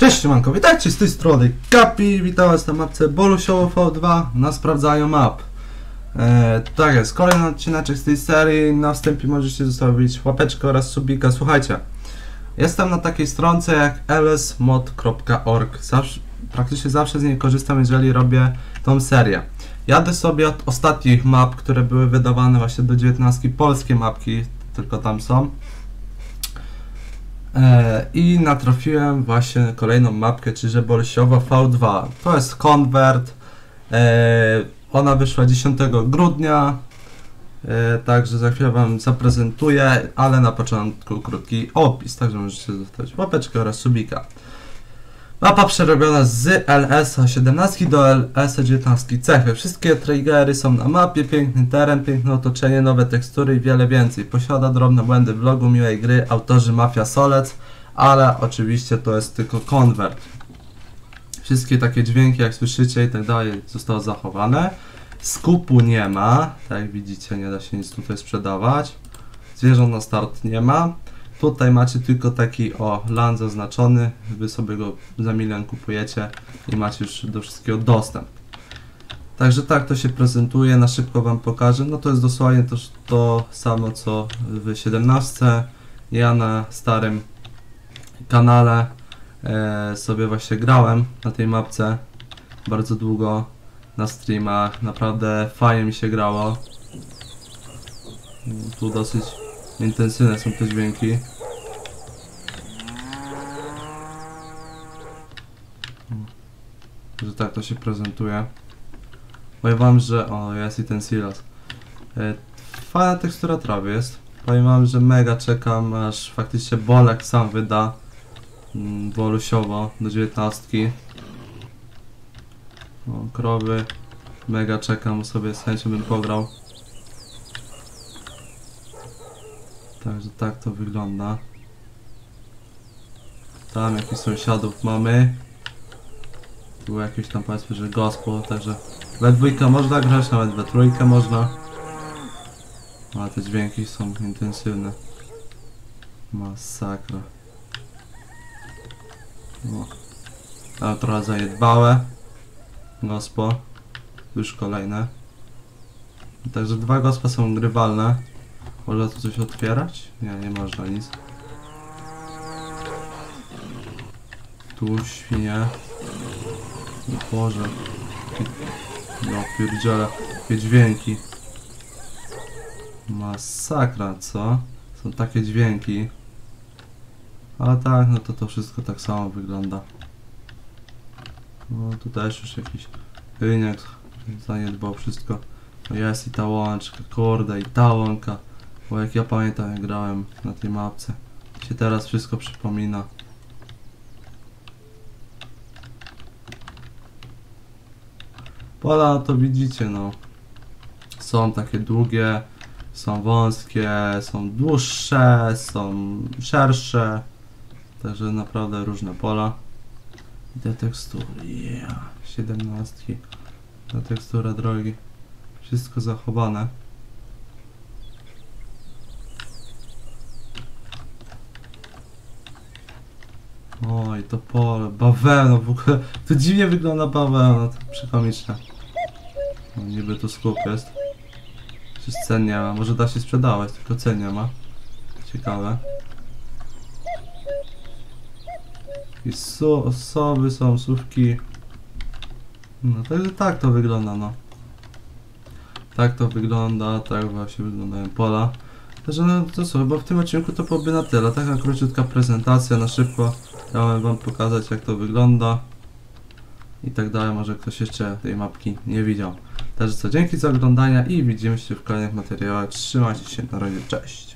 Cześć Siemanko, witajcie z tej strony Kapi, witam was na mapce Bolusiowo V2 na sprawdzaniu map. E, tak jest, kolejny odcineczek z tej serii, na wstępie możecie zostawić łapeczkę oraz subika. Słuchajcie, jestem na takiej stronce jak lsmod.org, praktycznie zawsze z niej korzystam, jeżeli robię tą serię. Jadę sobie od ostatnich map, które były wydawane właśnie do 19, polskie mapki tylko tam są. E, I natrafiłem właśnie na kolejną mapkę, czyli Bolsiowa V2. To jest konwert. E, ona wyszła 10 grudnia. E, także za chwilę Wam zaprezentuję, ale na początku krótki opis, także możecie zostawić łapeczkę oraz subika. Mapa przerobiona z LS 17 do LS 19 cechy. Wszystkie triggery są na mapie, piękny teren, piękne otoczenie, nowe tekstury i wiele więcej. Posiada drobne błędy w logu, miłej gry, autorzy Mafia Solec, ale oczywiście to jest tylko konwert. Wszystkie takie dźwięki, jak słyszycie i tak dalej, zostały zachowane. Skupu nie ma, tak jak widzicie, nie da się nic tutaj sprzedawać. Zwierząt na start nie ma. Tutaj macie tylko taki o LAN zaznaczony, wy sobie go za milion kupujecie i macie już do wszystkiego dostęp. Także tak to się prezentuje, na szybko wam pokażę. No to jest dosłownie to, to samo co w 17. Ja na starym kanale e, sobie właśnie grałem na tej mapce bardzo długo na streamach. Naprawdę fajnie mi się grało. Tu dosyć intensywne są te dźwięki. Że tak to się prezentuje. Powiem że... O, jest i ten silos. E, Fajna tekstura trawy jest. Powiem że mega czekam, aż faktycznie Bolek sam wyda mm, Bolusiowo do 19. O, krowy. Mega czekam, sobie z chęcią bym pograł. Także tak to wygląda. Tam jakichś sąsiadów mamy. Tu jakieś tam powiedzmy, że gospel, także we dwójkę można grać, nawet we trójkę można. Ale te dźwięki są intensywne. Masakra. No. Ale trochę zaniedbałe. Gospo. Już kolejne. Także dwa gospa są grywalne. Można tu coś otwierać? Nie, nie można nic. Tu świnie. O Boże. No pierdziele. Jakie dźwięki. Masakra, co? Są takie dźwięki. Ale tak, no to to wszystko tak samo wygląda. No tu też już jakiś ryniak zaniedbał wszystko. No jest i ta łączka, kurde i ta łąka. Bo jak ja pamiętam jak grałem na tej mapce. Się teraz wszystko przypomina. Pola to widzicie no. Są takie długie, są wąskie, są dłuższe, są szersze. Także naprawdę różne pola. I te tekstury, yeah, 17. Ta tekstura drogi. Wszystko zachowane. Oj, to pole, bawełna w ogóle. To dziwnie wygląda bawełna, to przekomiczne. No, niby tu skup jest. Czy cen nie ma? Może da się sprzedawać, tylko cen nie ma. Ciekawe. I so, osoby są, słówki. No także tak to wygląda, no. Tak to wygląda, tak właśnie wyglądają pola. Także no to co, chyba w tym odcinku to byłoby na tyle. Taka króciutka prezentacja na szybko. Chciałem wam pokazać jak to wygląda. I tak dalej, może ktoś jeszcze tej mapki nie widział. Także co, dzięki za oglądanie i widzimy się w kolejnych materiałach. Trzymajcie się, na razie, cześć.